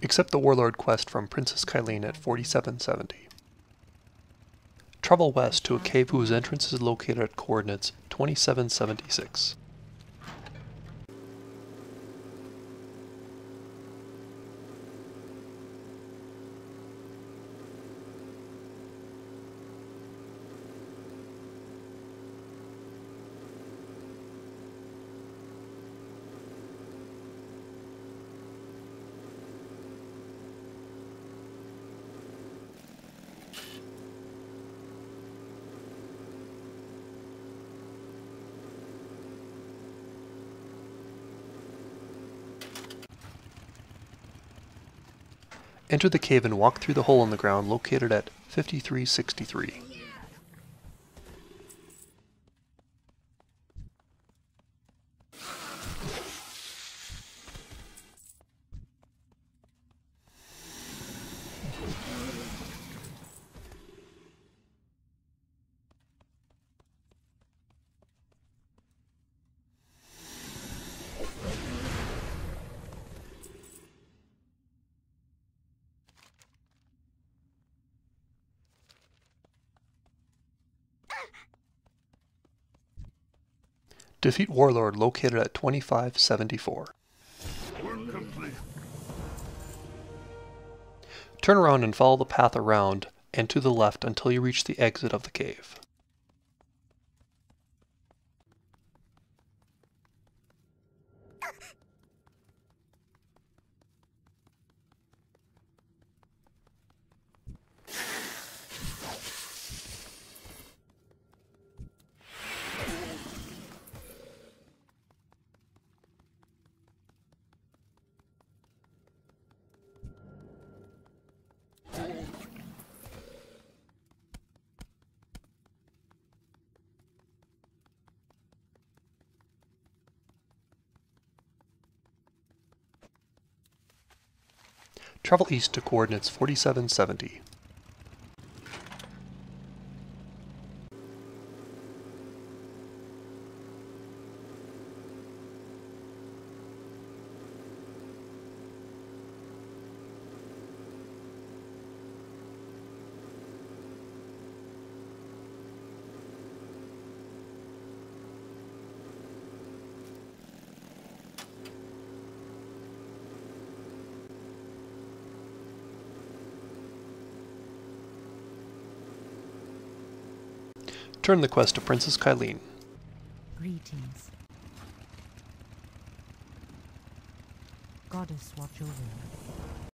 Accept the Warlord quest from Priestess Kyleen at 4770. Travel west to a cave whose entrance is located at coordinates 2776. Enter the cave and walk through the hole in the ground located at 5363. Defeat Warlord located at 2574. Turn around and follow the path around and to the left until you reach the exit of the cave. Travel east to coordinates 4770. Turn the quest to Priestess Kyleen. Greetings. Goddess watch over you.